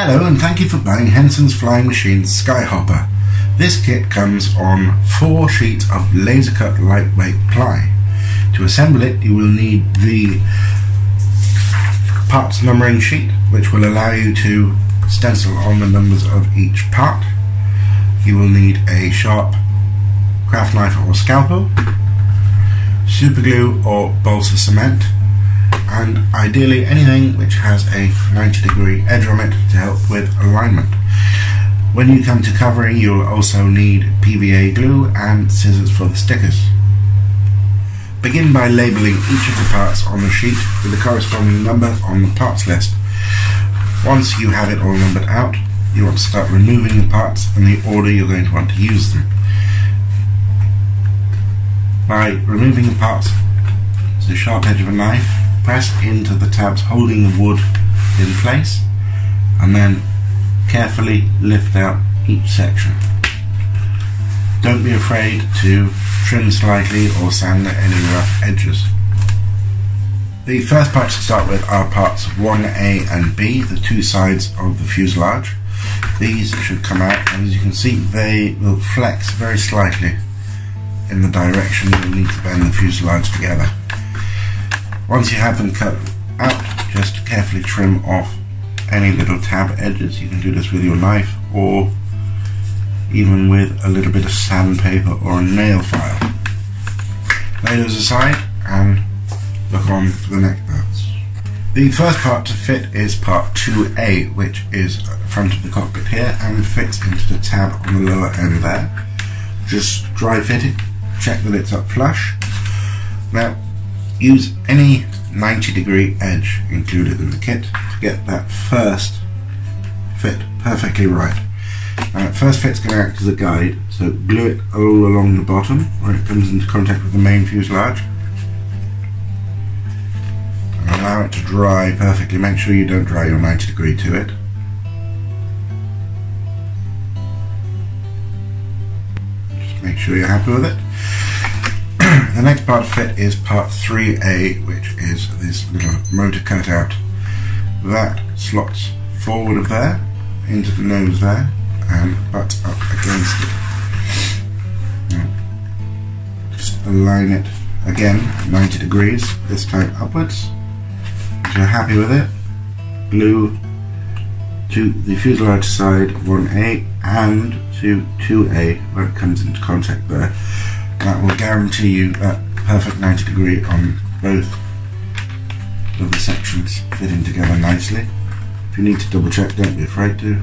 Hello and thank you for buying Henson's Flying Machine Skye Hopper. This kit comes on four sheets of laser cut lightweight ply. To assemble it you will need the parts numbering sheet which will allow you to stencil on the numbers of each part. You will need a sharp craft knife or scalpel, super glue or balsa cement, and ideally anything which has a 90 degree edge on it to help with alignment. When you come to covering you'll also need PVA glue and scissors for the stickers. Begin by labelling each of the parts on the sheet with the corresponding number on the parts list. Once you have it all numbered out, you want to start removing the parts in the order you're going to want to use them. By removing the parts the sharp edge of a knife, press into the tabs holding the wood in place and then carefully lift out each section. Don't be afraid to trim slightly or sand any rough edges. The first parts to start with are parts 1A and B, the two sides of the fuselage. These should come out and as you can see they will flex very slightly in the direction you need to bend the fuselage together. Once you have them cut out, just carefully trim off any little tab edges. You can do this with your knife or even with a little bit of sandpaper or a nail file. Lay those aside and look on for the neck parts. The first part to fit is part 2A, which is front of the cockpit here and fits into the tab on the lower end there. Just dry fit it, check that it's up flush. Now use any 90 degree edge included in the kit to get that first fit perfectly right. Now first fit's going to act as a guide, so glue it all along the bottom where it comes into contact with the main fuselage. And allow it to dry perfectly. Make sure you don't dry your 90 degree to it. Just make sure you're happy with it. The next part of fit is part 3A, which is this little motor cutout. That slots forward of there, into the nose there, and butts up against it. Just align it again 90 degrees, this time upwards. If you're happy with it, glue to the fuselage side 1A and to 2A where it comes into contact there. That will guarantee you a perfect 90 degree on both of the sections fitting together nicely. If you need to double check, don't be afraid to.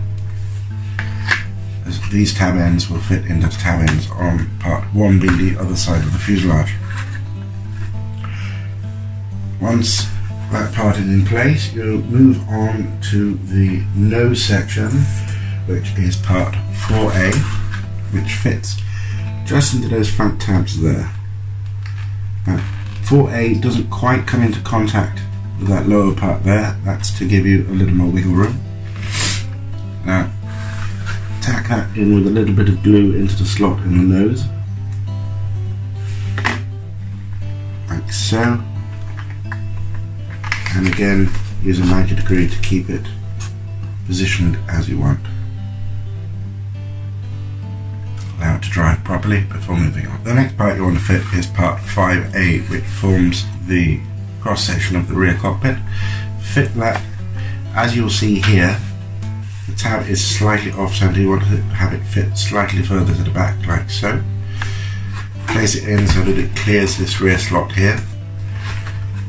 As these tab ends will fit into the tab ends on part 1B, the other side of the fuselage. Once that part is in place, you'll move on to the nose section, which is part 4A, which fits just into those front tabs there. Now, 4A doesn't quite come into contact with that lower part there, that's to give you a little more wiggle room. Now, tack that in with a little bit of glue into the slot in the nose, like so and again use a 90 degree to keep it positioned as you want. It to drive properly before moving on. The next part you want to fit is part 5A which forms the cross section of the rear cockpit. Fit that as you'll see here the tab is slightly off center you want to have it fit slightly further to the back like so. Place it in so that it clears this rear slot here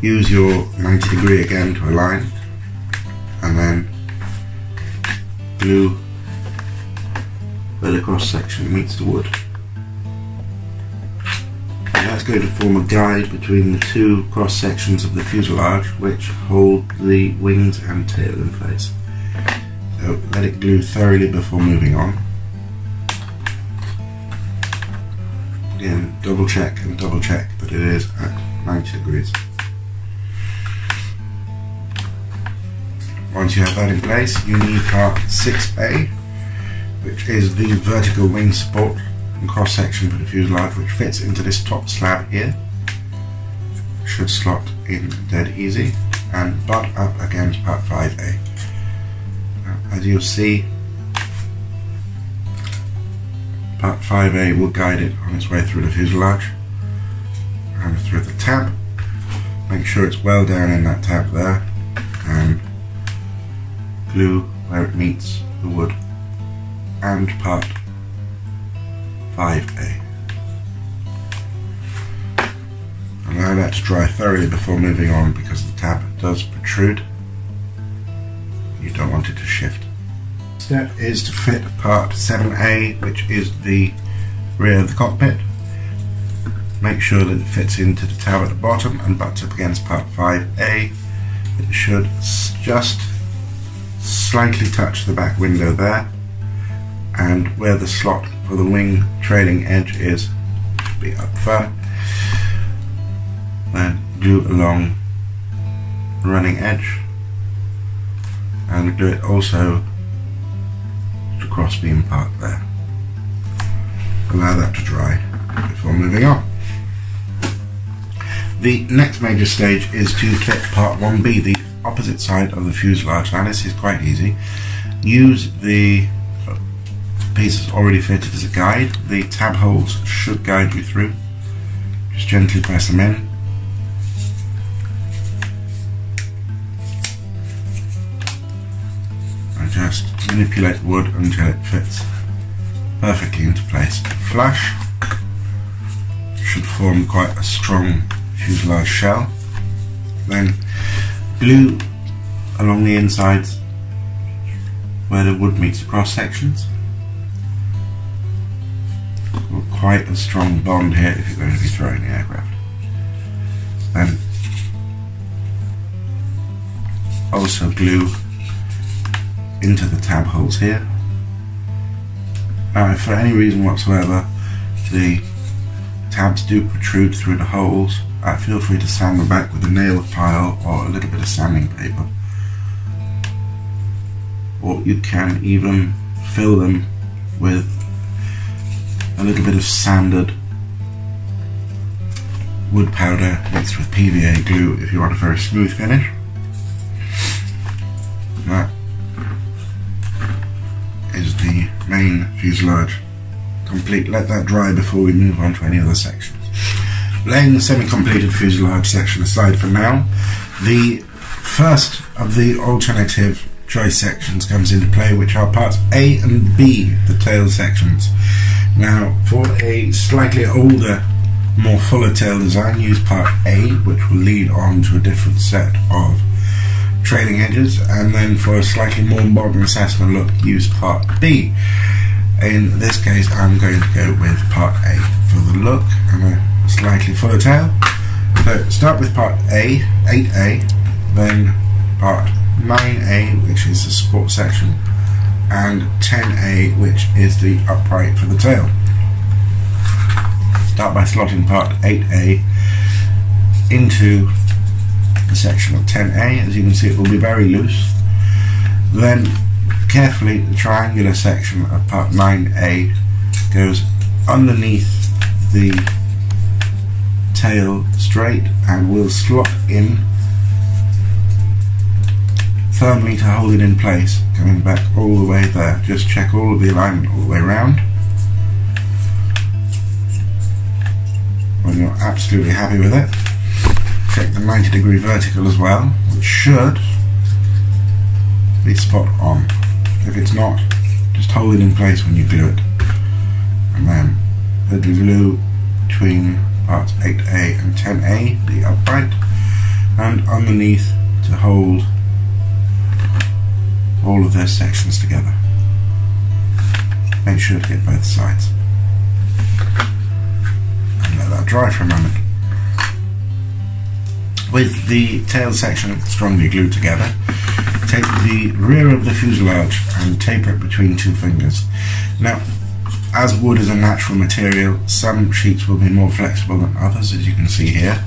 use your 90 degree again to align and then glue where the cross section meets the wood. And that's going to form a guide between the two cross sections of the fuselage which hold the wings and tail in place. So let it glue thoroughly before moving on. Again, double check and double check that it is at 90 degrees. Once you have that in place, you need part 6A, which is the vertical wing support and cross section for the fuselage, which fits into this top slab here. Should slot in dead easy and butt up against part 5A. Now, as you'll see, part 5A will guide it on its way through the fuselage and through the tab. Make sure it's well down in that tab there and glue where it meets the wood and part 5A. Allow that to dry thoroughly before moving on because the tab does protrude. You don't want it to shift. Step is to fit part 7A which is the rear of the cockpit. Make sure that it fits into the tab at the bottom and butts up against part 5A. It should just slightly touch the back window there and where the slot for the wing trailing edge is. Be up firm then glue along the running edge. And glue it also to cross beam part there. Allow that to dry before moving on. The next major stage is to fit part 1b the opposite side of the fuselage. Now this is quite easy. Use the pieces already fitted as a guide. The tab holes should guide you through. Just gently press them in. And just manipulate wood until it fits perfectly into place. Flush should form quite a strong fuselage shell. Then glue along the insides where the wood meets the cross sections quite a strong bond here if you're going to be throwing the aircraft. And also glue into the tab holes here. Now if for any reason whatsoever the tabs do protrude through the holes, uh, feel free to sand them back with a nail file or a little bit of sanding paper. Or you can even fill them with a little bit of sanded wood powder mixed with PVA glue if you want a very smooth finish. That is the main fuselage complete. Let that dry before we move on to any other sections. Laying the semi-completed fuselage section aside for now, the first of the alternative choice sections comes into play, which are parts A and B, the tail sections. Now, for a slightly older, more fuller tail design, use part A, which will lead on to a different set of trailing edges, and then for a slightly more modern assessment look, use part B. In this case, I'm going to go with part A for the look and a slightly fuller tail. So start with part A, 8A, then part 9A, which is the sport section, and 10A which is the upright for the tail. Start by slotting part 8A into the section of 10A. As you can see it will be very loose. Then carefully the triangular section of part 9A goes underneath the tail straight and will slot in firmly to hold it in place, coming back all the way there. Just check all of the alignment all the way around. When you're absolutely happy with it, check the 90 degree vertical as well, which should be spot on. If it's not, just hold it in place when you glue it. And then the glue between parts 8A and 10A, the upright, and underneath to hold all of those sections together. Make sure to get both sides. And let that dry for a moment. With the tail section strongly glued together, take the rear of the fuselage and tape it between two fingers. Now, as wood is a natural material, some sheets will be more flexible than others, as you can see here.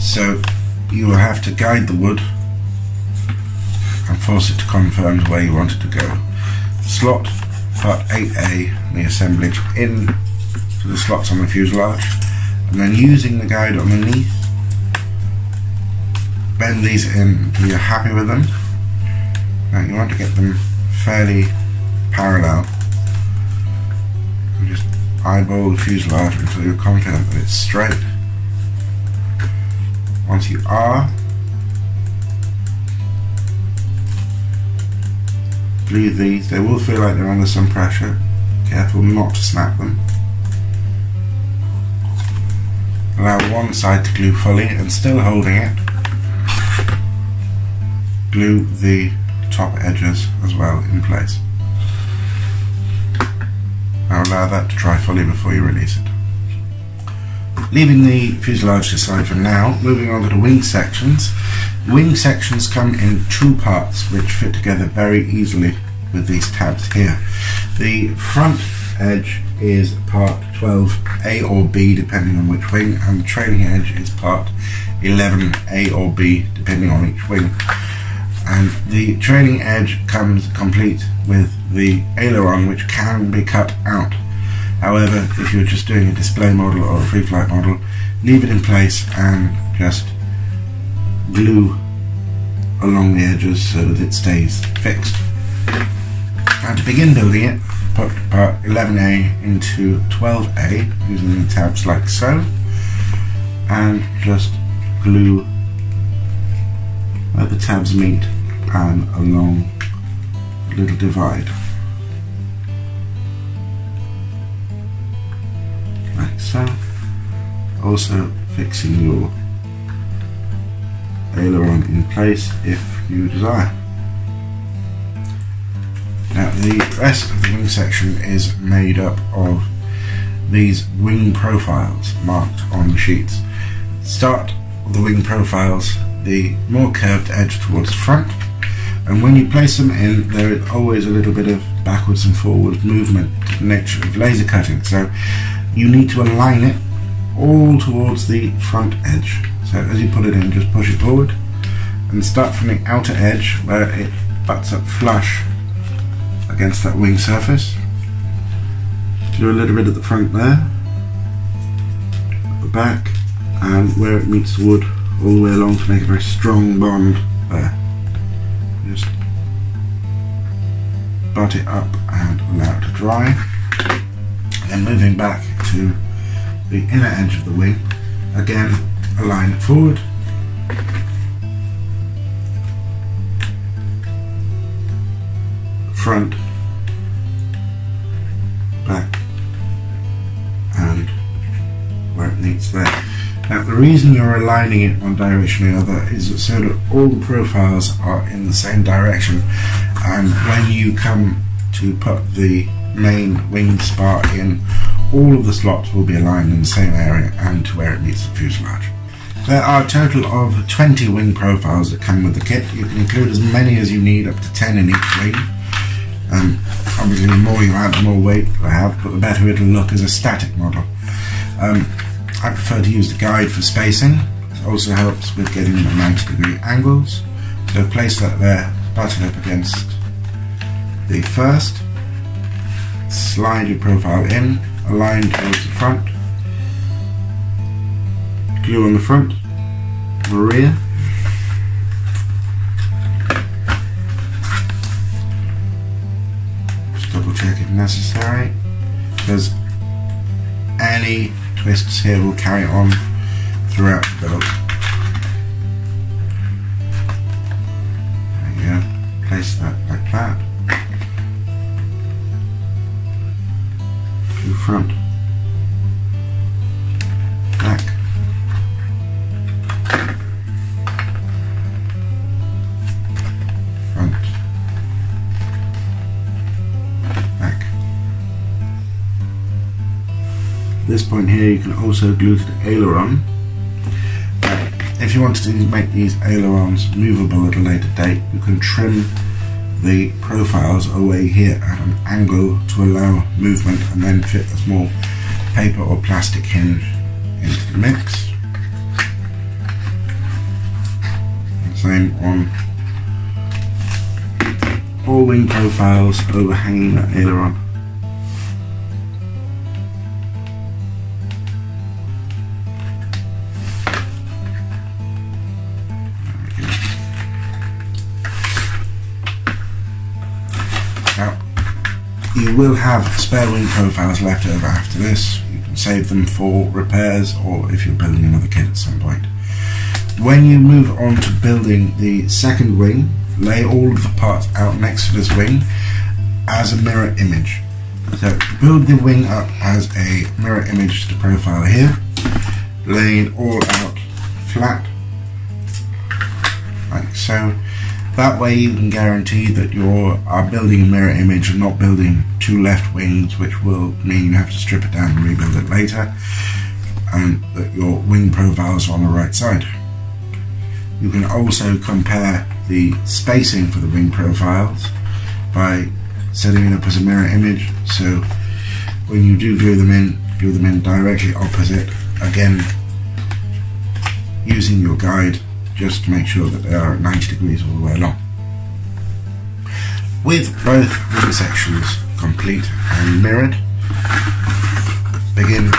So you will have to guide the wood and force it to confirm where you want it to go. Slot part 8A, the assemblage, in to the slots on the fuselage, and then using the guide underneath, bend these in until you're happy with them. Now you want to get them fairly parallel. And just eyeball the fuselage until you're confident that it's straight. Once you are, glue these. They will feel like they're under some pressure. Careful not to snap them. Allow one side to glue fully and still holding it. Glue the top edges as well in place. Now allow that to dry fully before you release it. Leaving the fuselage aside for now, moving on to the wing sections. Wing sections come in two parts which fit together very easily with these tabs here. The front edge is part 12A or B depending on which wing and the trailing edge is part 11A or B depending on each wing and the trailing edge comes complete with the aileron which can be cut out However, if you're just doing a display model or a free flight model, leave it in place and just glue along the edges so that it stays fixed. Now to begin building it, put part 11A into 12A using the tabs like so and just glue where the tabs meet and along the little divide. Like so. Also fixing your aileron in place if you desire. Now the rest of the wing section is made up of these wing profiles marked on the sheets. Start the wing profiles the more curved edge towards the front and when you place them in there is always a little bit of backwards and forwards movement to the nature of laser cutting so you need to align it all towards the front edge. So as you put it in, just push it forward and start from the outer edge where it butts up flush against that wing surface. Do a little bit at the front there, at the back, and where it meets the wood all the way along to make a very strong bond there. Just butt it up and allow it to dry. Then moving back to the inner edge of the wing. Again, align it forward. Front, back, and where it needs there. Now the reason you're aligning it one direction or the other is so that all the profiles are in the same direction and when you come to put the main wing spar in all of the slots will be aligned in the same area and to where it meets the fuselage. There are a total of 20 wing profiles that come with the kit. You can include as many as you need, up to 10 in each wing. Um, obviously the more you add, the more weight you have, but the better it'll look as a static model. Um, I prefer to use the guide for spacing. It also helps with getting the 90 degree angles. So place that there, butt it up against the first, slide your profile in, align towards the front, glue on the front, the rear, just double check if necessary, because any twists here will carry on throughout the build. There you go, place that like that. front, point here you can also glue to the aileron. if you wanted to make these ailerons movable at a later date, you can trim the profiles away here at an angle to allow movement and then fit a small paper or plastic hinge into the mix. same on all wing profiles overhanging that aileron. You will have spare wing profiles left over after this. You can save them for repairs or if you're building another kit at some point. When you move on to building the second wing, lay all of the parts out next to this wing as a mirror image. So build the wing up as a mirror image to the profile here, lay it all out flat like so. That way you can guarantee that you are uh, building a mirror image and not building two left wings which will mean you have to strip it down and rebuild it later and that your wing profiles are on the right side. You can also compare the spacing for the wing profiles by setting it up as a mirror image so when you do glue them in, glue them in directly opposite again using your guide just to make sure that they are at 90 degrees all the way along. With both wing sections complete and mirrored, begin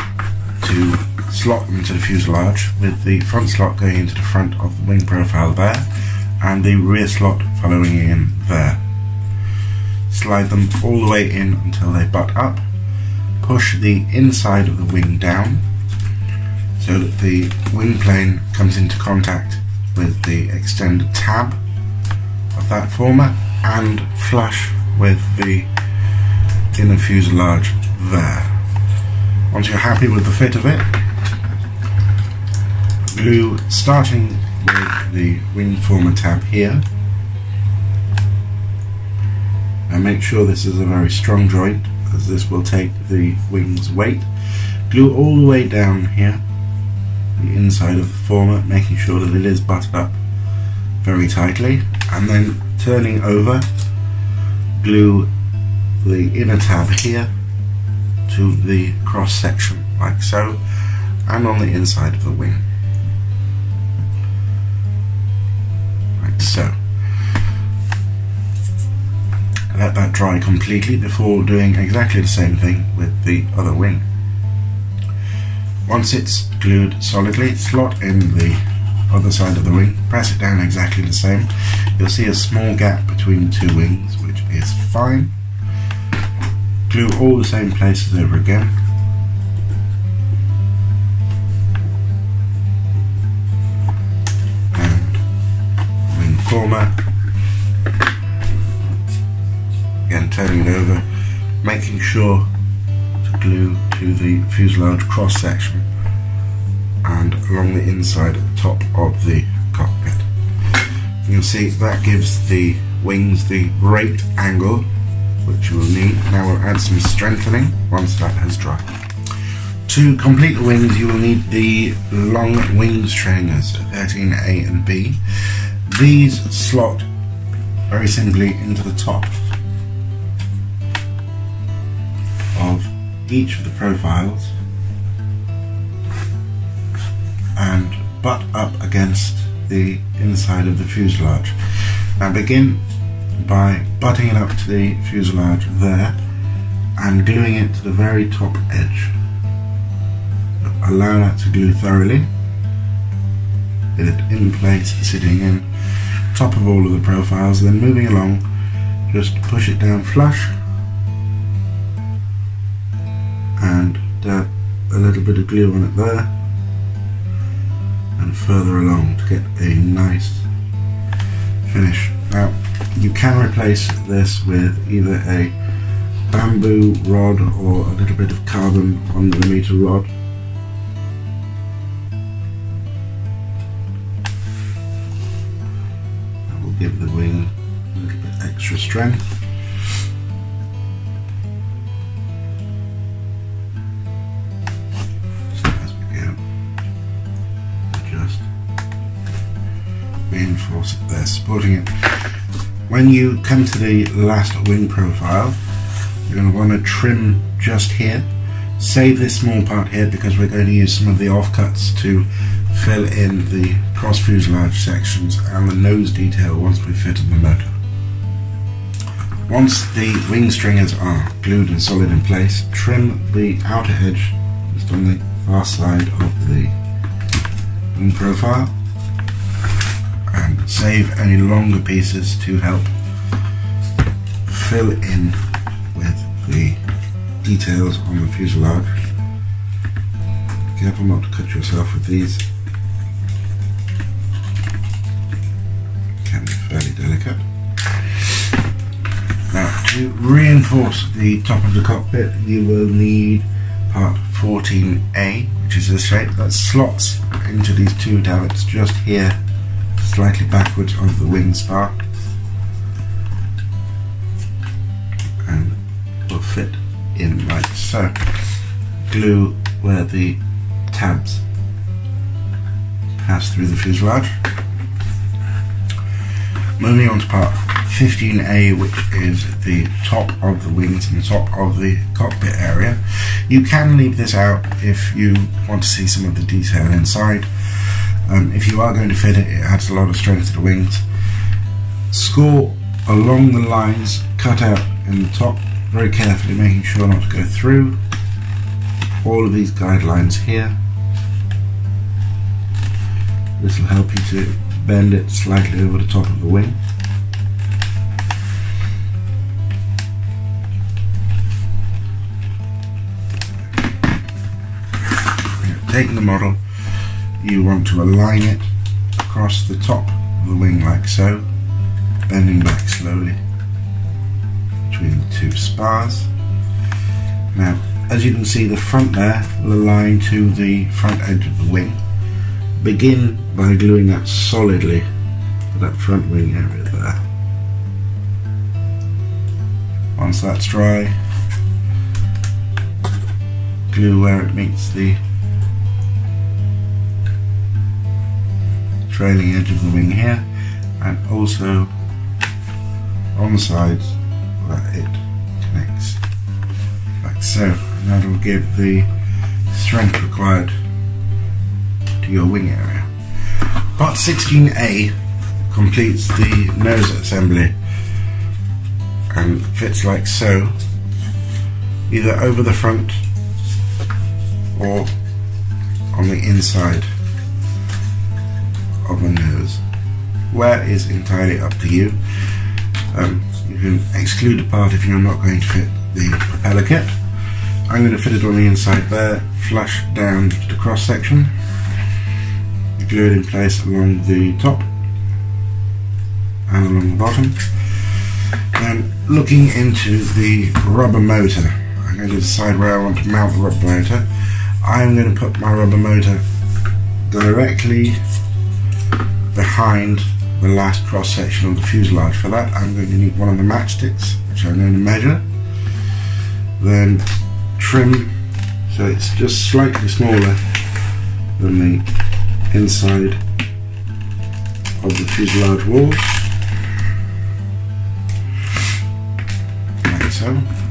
to slot them into the fuselage with the front slot going into the front of the wing profile there and the rear slot following in there. Slide them all the way in until they butt up. Push the inside of the wing down so that the wing plane comes into contact with the extended tab of that former and flush with the inner fuselage there. Once you're happy with the fit of it, glue starting with the wing former tab here and make sure this is a very strong joint because this will take the wing's weight. Glue all the way down here the inside of the former, making sure that it is buttoned up very tightly, and then turning over, glue the inner tab here to the cross section, like so, and on the inside of the wing. Like so. Let that dry completely before doing exactly the same thing with the other wing. Once it's glued solidly, slot in the other side of the wing, press it down exactly the same. You'll see a small gap between two wings, which is fine. Glue all the same places over again. And wing former. Again, turning it over, making sure glue to the fuselage cross section and along the inside at the top of the cockpit. You can see that gives the wings the right angle which you will need. Now we'll add some strengthening once that has dried. To complete the wings you will need the long wing stringers 13A and B. These slot very simply into the top each of the profiles and butt up against the inside of the fuselage. Now begin by butting it up to the fuselage there and gluing it to the very top edge. Allow that to glue thoroughly. Get it in place, sitting in top of all of the profiles, then moving along, just push it down flush and dab uh, a little bit of glue on it there. And further along to get a nice finish. Now you can replace this with either a bamboo rod or a little bit of carbon 1mm rod. That will give the wing a little bit extra strength there, supporting it. When you come to the last wing profile, you're going to want to trim just here. Save this small part here because we're going to use some of the offcuts to fill in the cross fuselage sections and the nose detail once we've fitted the motor. Once the wing stringers are glued and solid in place, trim the outer edge just on the far side of the wing profile and save any longer pieces to help fill in with the details on the fuselage. Careful not to cut yourself with these. Can be fairly delicate. Now, to reinforce the top of the cockpit, you will need part 14A, which is this shape that slots into these two davits just here, slightly backwards of the wing spar. And will fit in like so. Glue where the tabs pass through the fuselage. Moving on to part 15A, which is the top of the wings and the top of the cockpit area. You can leave this out if you want to see some of the detail inside. Um, if you are going to fit it, it adds a lot of strength to the wings. Score along the lines cut out in the top very carefully, making sure not to go through all of these guidelines here. This will help you to bend it slightly over the top of the wing. Taking the model, you want to align it across the top of the wing like so, bending back slowly between the two spars. Now, as you can see, the front there will align to the front edge of the wing. Begin by gluing that solidly to that front wing area there. Once that's dry, glue where it meets the trailing edge of the wing here and also on the sides where it connects like so and that will give the strength required to your wing area. Part 16A completes the nose assembly and fits like so either over the front or on the inside of the nose. Where is entirely up to you. Um, you can exclude the part if you're not going to fit the propeller kit. I'm going to fit it on the inside there, flush down the cross section, glue it in place along the top and along the bottom. Then looking into the rubber motor, I'm going to decide where I want to mount the rubber motor. I'm going to put my rubber motor directly behind the last cross section of the fuselage. For that I'm going to need one of the matchsticks which I'm going to measure. Then trim so it's just slightly smaller than the inside of the fuselage wall like so.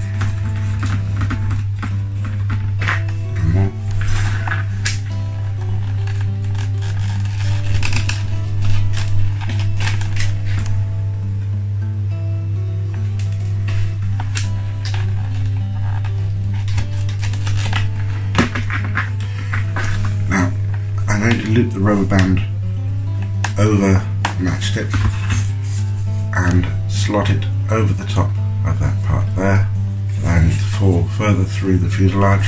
Rubber band over matchstick and slot it over the top of that part there and fall further through the fuselage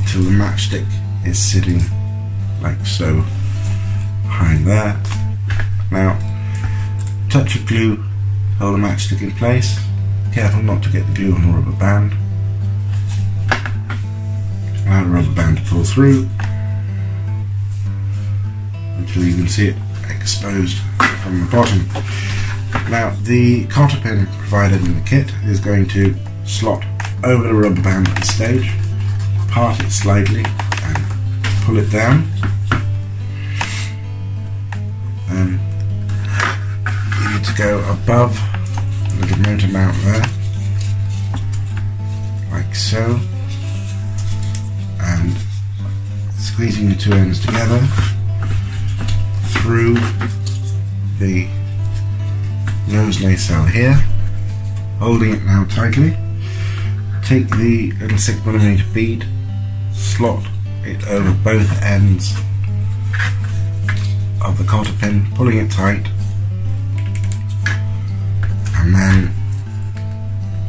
until the matchstick is sitting like so behind there. Now touch of glue hold the matchstick in place careful not to get the glue on the rubber band allow the rubber band to pull through until you can see it exposed from the bottom. Now the cotter pin provided in the kit is going to slot over the rubber band at this stage, part it slightly and pull it down. Then you need to go above the little motor mount there, like so, and squeezing the two ends together through the nose lace nacelle here, holding it now tightly. Take the little 6mm bead, slot it over both ends of the cotter pin, pulling it tight, and then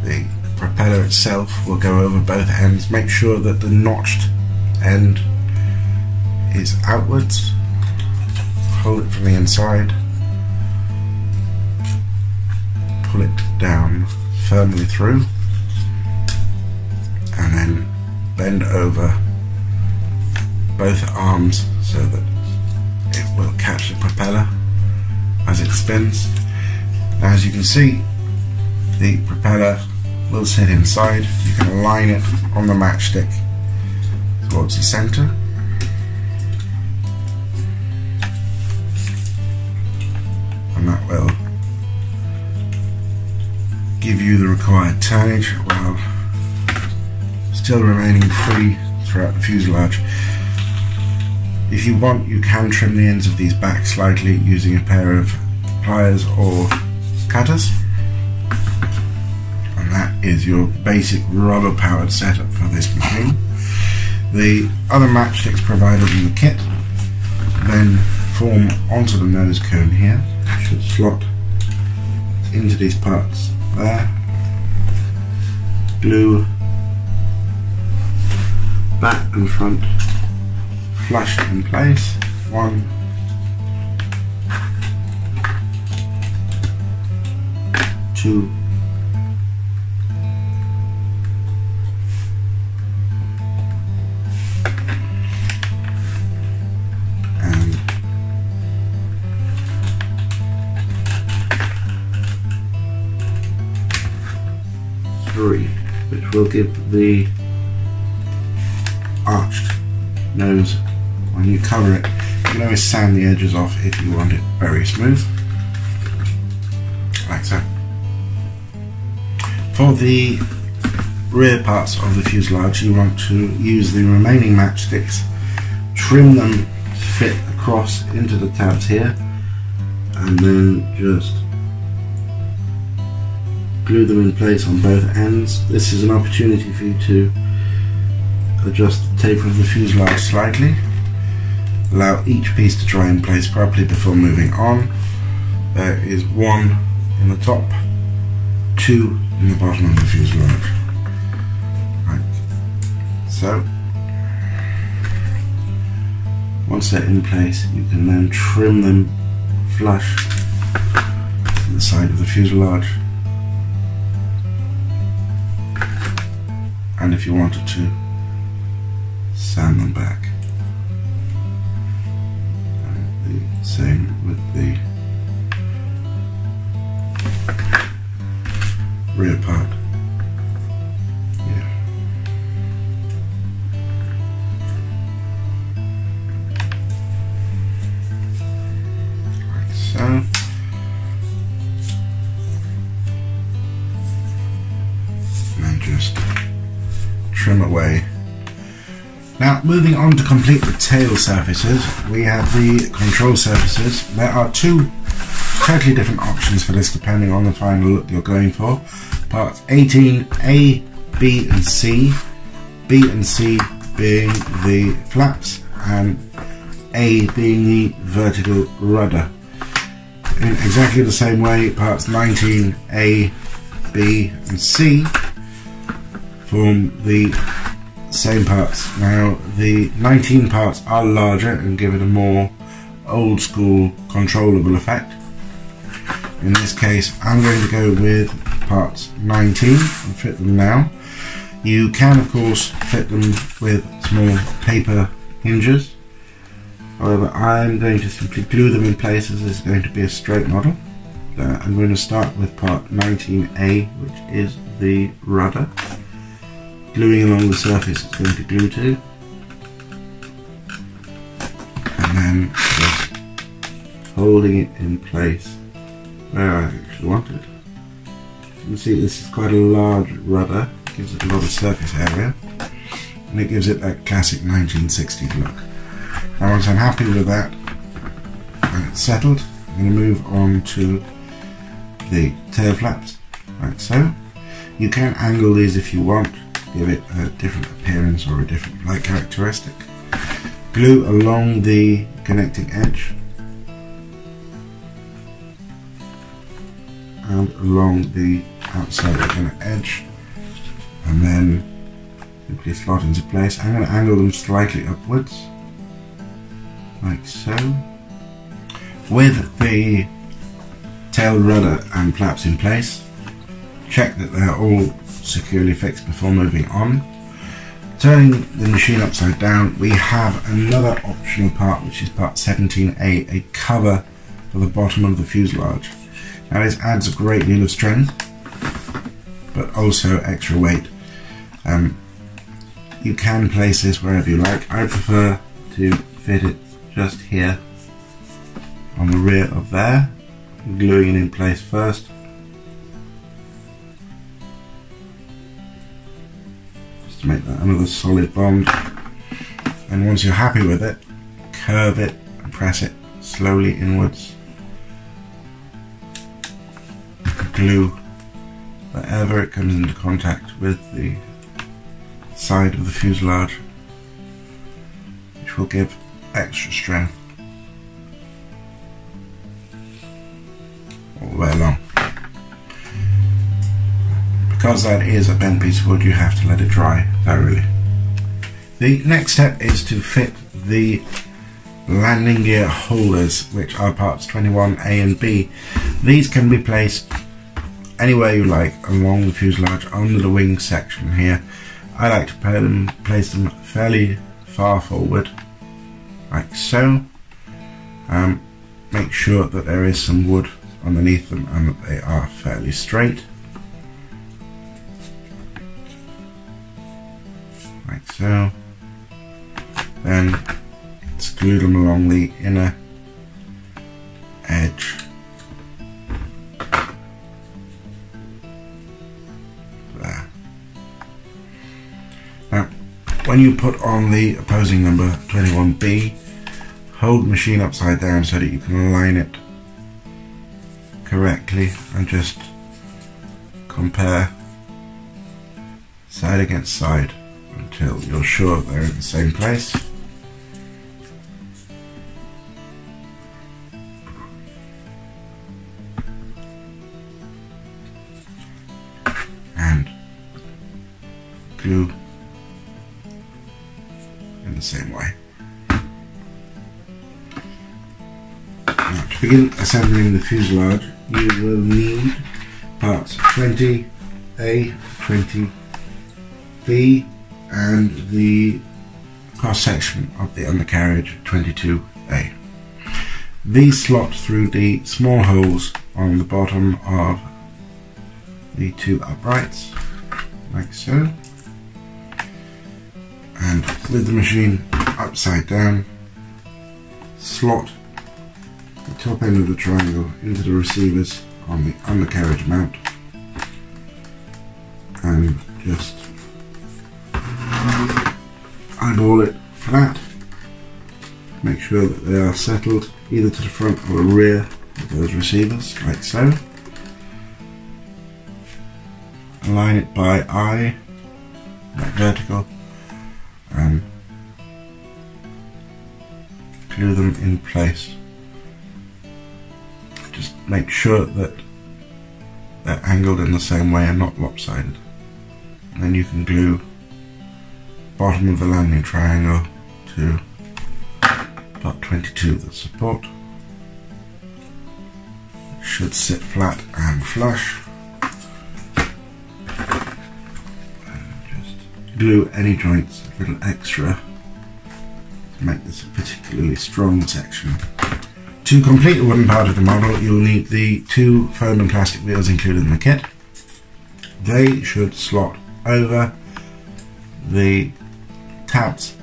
the propeller itself will go over both ends. Make sure that the notched end is outwards. Hold it from the inside. Pull it down firmly through. And then bend over both arms so that it will catch the propeller as it spins. As you can see, the propeller will sit inside. You can align it on the matchstick towards the center. Will give you the required tonnage while still remaining free throughout the fuselage. If you want, you can trim the ends of these back slightly using a pair of pliers or cutters. And that is your basic rubber powered setup for this machine. The other matchsticks provided in the kit then form onto the nose cone here, should slot into these parts. There, glue back and front. Flush in place. One, two, which will give the arched nose when you cover it. You can always sand the edges off if you want it very smooth, like so. For the rear parts of the fuselage, you want to use the remaining matchsticks, trim them to fit across into the tabs here, and then just glue them in place on both ends. This is an opportunity for you to adjust the taper of the fuselage slightly Allow each piece to dry in place properly before moving on. There is one in the top, two in the bottom of the fuselage. Right. So, once they're in place, you can then trim them flush to the side of the fuselage. And if you wanted to, sand them back. same with the rear part. Moving on to complete the tail surfaces, we have the control surfaces. There are two totally different options for this depending on the final look you're going for. Parts 18A, B and C. B and C being the flaps and A being the vertical rudder. In exactly the same way, parts 19A, B and C form the same parts. Now the 19 parts are larger and give it a more old school controllable effect. In this case I'm going to go with parts 19 and fit them now. You can of course fit them with small paper hinges. However I'm going to simply glue them in place as is going to be a straight model. Uh, I'm going to start with part 19A which is the rudder gluing along the surface it's going to glue to and then just holding it in place where I actually want it. You can see this is quite a large rudder, gives it a lot of surface area and it gives it that classic 1960s look. Now once I'm happy with that and it's settled, I'm going to move on to the tail flaps like so. You can angle these if you want give it a different appearance or a different light characteristic. Glue along the connecting edge and along the outside of the inner edge and then simply slot into place. I'm going to angle them slightly upwards, like so. With the tail rudder and flaps in place, check that they're all securely fixed before moving on. Turning the machine upside down, we have another optional part, which is part 17A, a cover for the bottom of the fuselage. Now this adds a great deal of strength, but also extra weight. Um, you can place this wherever you like. I prefer to fit it just here on the rear of there, gluing it in place first. Make that another solid bond. And once you're happy with it, curve it and press it slowly inwards. Glue wherever it comes into contact with the side of the fuselage, which will give extra strength all the way along. Because that is a bent piece of wood, you have to let it dry thoroughly. The next step is to fit the landing gear holders, which are parts 21A and B. These can be placed anywhere you like along the fuselage under the wing section here. I like to them, place them fairly far forward, like so. Um, make sure that there is some wood underneath them and that they are fairly straight. So. Then screw them along the inner edge There. Now When you put on the opposing number 21B, hold the machine upside down so that you can align it correctly and just compare side against side until you're sure they're in the same place. And glue in the same way. Now, to begin assembling the fuselage, you will need parts 20A, 20B, and the cross section of the undercarriage 22A. These slot through the small holes on the bottom of the two uprights, like so and with the machine upside down, slot the top end of the triangle into the receivers on the undercarriage mount eyeball it flat make sure that they are settled either to the front or the rear of those receivers like so align it by eye vertical and glue them in place. Just make sure that they're angled in the same way and not lopsided. And then you can glue bottom of the landing triangle to part 22 the support. It should sit flat and flush. Just glue any joints a little extra to make this a particularly strong section. To complete the wooden part of the model you'll need the two foam and plastic wheels included in the kit. They should slot over the tabs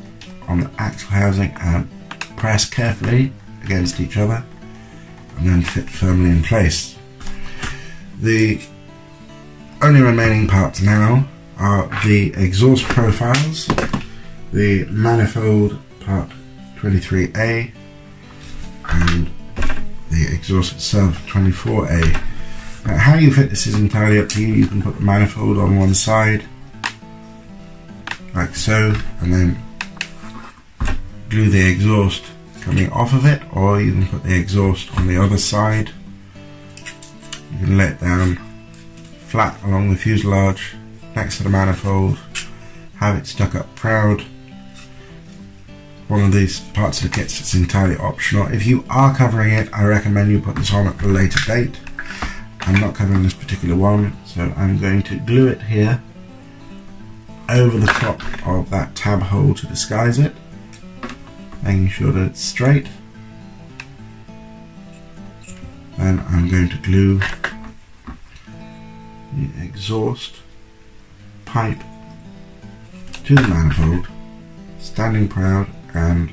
on the axle housing and press carefully against each other and then fit firmly in place. The only remaining parts now are the exhaust profiles, the manifold part 23A and the exhaust itself 24A. Now, how you fit this is entirely up to you. You can put the manifold on one side like so and then glue the exhaust coming off of it or you can put the exhaust on the other side. You can let down flat along the fuselage next to the manifold, have it stuck up proud. One of these parts of the kit is entirely optional. If you are covering it, I recommend you put this on at a later date. I'm not covering this particular one, so I'm going to glue it here over the top of that tab hole to disguise it, making sure that it's straight. Then I'm going to glue the exhaust pipe to the manifold, standing proud and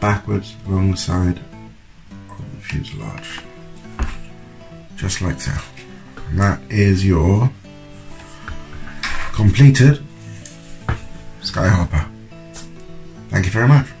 backwards along the side of the fuselage. Just like so. And that is your completed Skye Hopper. Thank you very much.